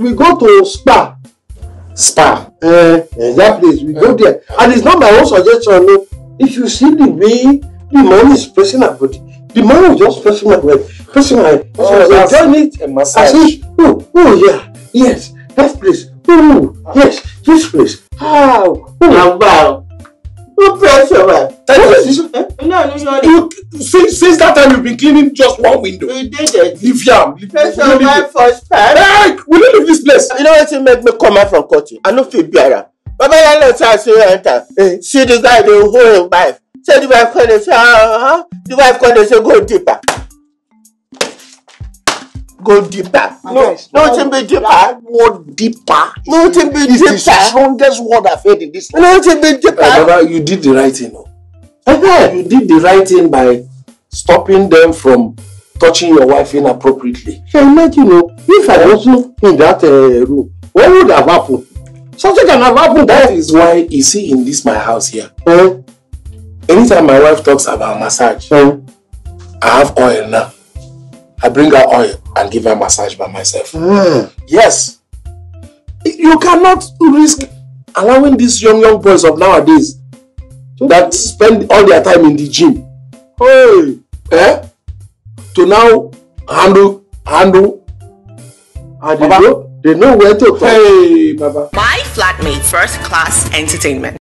we go to spa. Spa. uh, that place we go there. And it's not my own suggestion no. If you see the way the money is pressing her body the money is just pressing my body pressing my Oh, oh, that's enjoying it a as massage. if oh oh yeah yes that place oh yes this place. Ah oh. Àgbà ó pressure wa. What is this No, no, no. You, since, since that time you've been cleaning just one window. We did it. Leave here. Leave, Pressure will you wa leave, first time. hey, will you leave this place? You know wetin make me come out from cutting? I no fit bear am. Baba Yalo say I see enter. Eh, see the guy dey hold him wife. Say the wife come dey say ah, the wife come dey say go deeper. Go deeper. No, no wetin be deeper. Word deeper. No wetin be It's the strongest word I've heard in this No wetin be deeper. Uh, Baba, you did the right thing. Oh. You did the right thing by stopping them from touching your wife inappropriately. Can imagine oh if I also in that uh, room what would have happened something can have happened That is why you see in this my house here. uh, Anytime my wife talks about massage, uh, I have oil now. I bring her oil and give her massage by myself. ah. Yes. You cannot risk allowing these young young boys of nowadays that spend all their time in the gym. Hey, eh? To now handle handle. and they know they know where to talk. Hey, Baba. My flatmate first class entertainment.